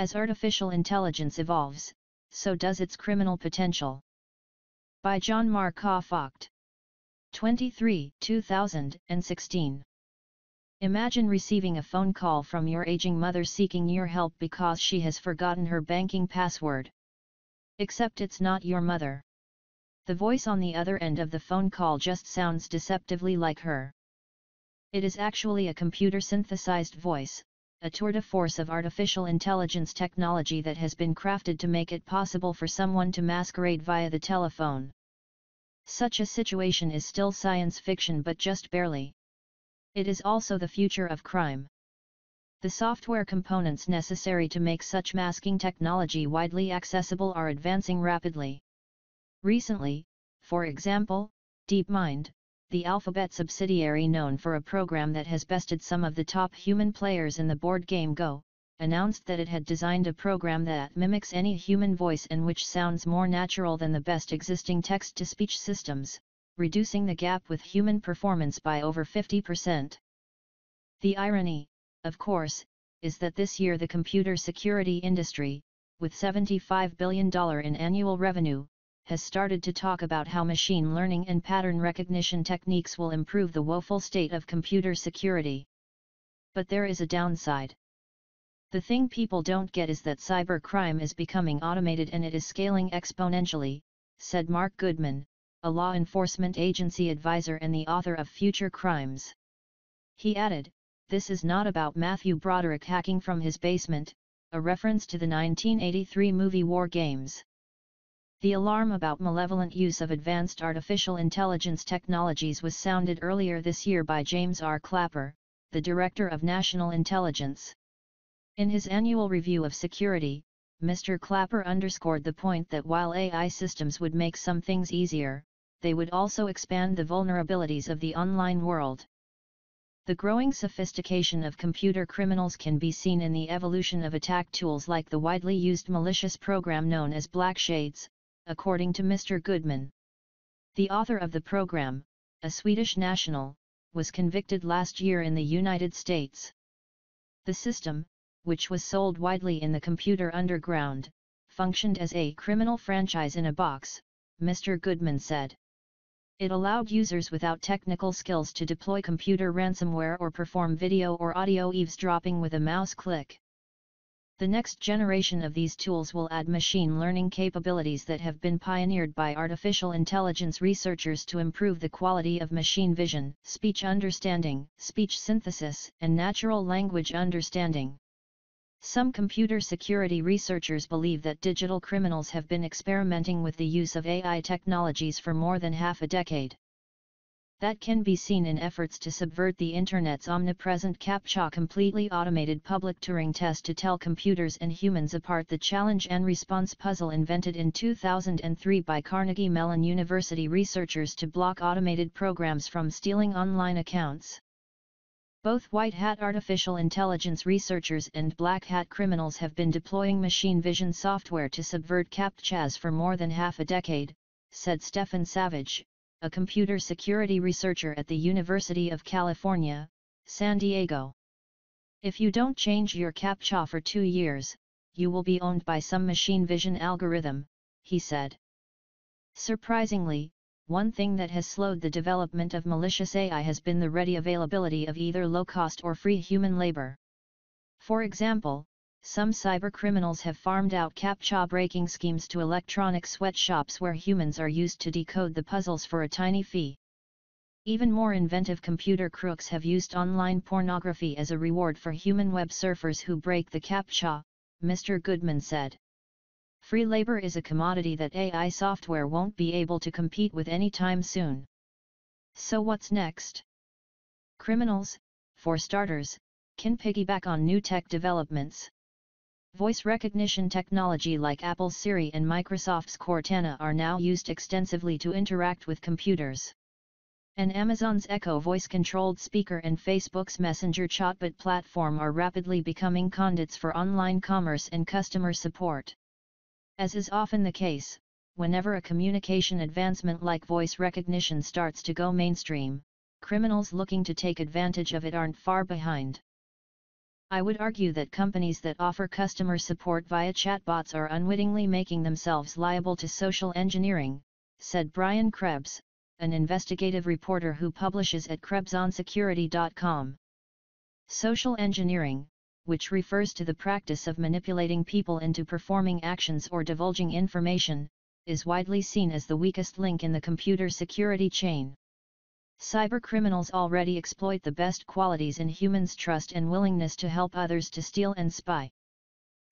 As artificial intelligence evolves, so does its criminal potential. By John Markoff Vogt. 23, 2016. Imagine receiving a phone call from your aging mother seeking your help because she has forgotten her banking password. Except it's not your mother. The voice on the other end of the phone call just sounds deceptively like her. It is actually a computer synthesized voice, a tour de force of artificial intelligence technology that has been crafted to make it possible for someone to masquerade via the telephone. Such a situation is still science fiction but just barely. It is also the future of crime. The software components necessary to make such masking technology widely accessible are advancing rapidly. Recently, for example, DeepMind, the Alphabet subsidiary known for a program that has bested some of the top human players in the board game Go, announced that it had designed a program that mimics any human voice and which sounds more natural than the best existing text-to-speech systems, reducing the gap with human performance by over 50%. The irony, of course, is that this year the computer security industry, with $75 billion in annual revenue, has started to talk about how machine learning and pattern recognition techniques will improve the woeful state of computer security. But there is a downside. The thing people don't get is that cybercrime is becoming automated and it is scaling exponentially, said Marc Goodman, a law enforcement agency advisor and the author of Future Crimes. He added, This is not about Matthew Broderick hacking from his basement, a reference to the 1983 movie War Games. The alarm about malevolent use of advanced artificial intelligence technologies was sounded earlier this year by James R. Clapper, the Director of National Intelligence. In his annual review of security, Mr. Clapper underscored the point that while AI systems would make some things easier, they would also expand the vulnerabilities of the online world. The growing sophistication of computer criminals can be seen in the evolution of attack tools like the widely used malicious program known as Blackshades, according to Mr. Goodman. The author of the program, a Swedish national, was convicted last year in the United States. The system, which was sold widely in the computer underground, functioned as a criminal franchise in a box, Mr. Goodman said. It allowed users without technical skills to deploy computer ransomware or perform video or audio eavesdropping with a mouse click. The next generation of these tools will add machine learning capabilities that have been pioneered by artificial intelligence researchers to improve the quality of machine vision, speech understanding, speech synthesis, and natural language understanding. Some computer security researchers believe that digital criminals have been experimenting with the use of AI technologies for more than half a decade that can be seen in efforts to subvert the Internet's omnipresent CAPTCHA completely automated public Turing test to tell computers and humans apart the challenge and response puzzle invented in 2003 by Carnegie Mellon University researchers to block automated programs from stealing online accounts. Both white hat artificial intelligence researchers and black hat criminals have been deploying machine vision software to subvert CAPTCHAs for more than half a decade, said Stefan Savage, a computer security researcher at the University of California, San Diego. If you don't change your CAPTCHA for two years, you will be owned by some machine vision algorithm, he said. Surprisingly, one thing that has slowed the development of malicious AI has been the ready availability of either low-cost or free human labor. For example, some cybercriminals have farmed out CAPTCHA breaking schemes to electronic sweatshops where humans are used to decode the puzzles for a tiny fee. Even more inventive computer crooks have used online pornography as a reward for human web surfers who break the CAPTCHA, Mr. Goodman said. Free labor is a commodity that AI software won't be able to compete with anytime soon. So what's next? Criminals, for starters, can piggyback on new tech developments. Voice recognition technology like Apple's Siri and Microsoft's Cortana are now used extensively to interact with computers. And Amazon's Echo voice-controlled speaker and Facebook's Messenger chatbot platform are rapidly becoming conduits for online commerce and customer support. As is often the case, whenever a communication advancement like voice recognition starts to go mainstream, criminals looking to take advantage of it aren't far behind. I would argue that companies that offer customer support via chatbots are unwittingly making themselves liable to social engineering, said Brian Krebs, an investigative reporter who publishes at KrebsOnSecurity.com. Social engineering, which refers to the practice of manipulating people into performing actions or divulging information, is widely seen as the weakest link in the computer security chain. Cybercriminals already exploit the best qualities in humans' trust and willingness to help others to steal and spy.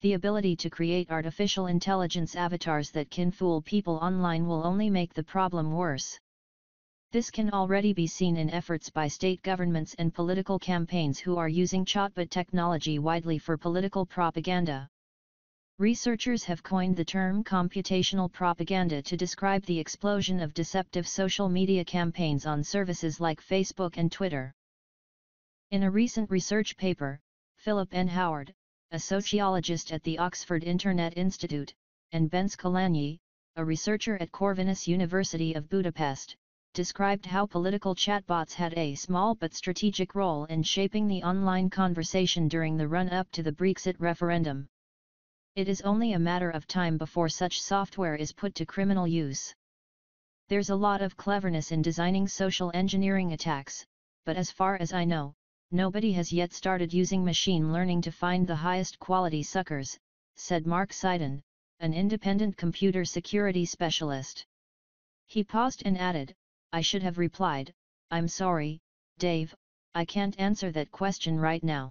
The ability to create artificial intelligence avatars that can fool people online will only make the problem worse. This can already be seen in efforts by state governments and political campaigns who are using chatbot technology widely for political propaganda. Researchers have coined the term computational propaganda to describe the explosion of deceptive social media campaigns on services like Facebook and Twitter. In a recent research paper, Philip N. Howard, a sociologist at the Oxford Internet Institute, and Bence Kollanyi, a researcher at Corvinus University of Budapest, described how political chatbots had a small but strategic role in shaping the online conversation during the run-up to the Brexit referendum. It is only a matter of time before such software is put to criminal use. There's a lot of cleverness in designing social engineering attacks, but as far as I know, nobody has yet started using machine learning to find the highest quality suckers, said Mark Seiden, an independent computer security specialist. He paused and added, I should have replied, I'm sorry, Dave, I can't answer that question right now.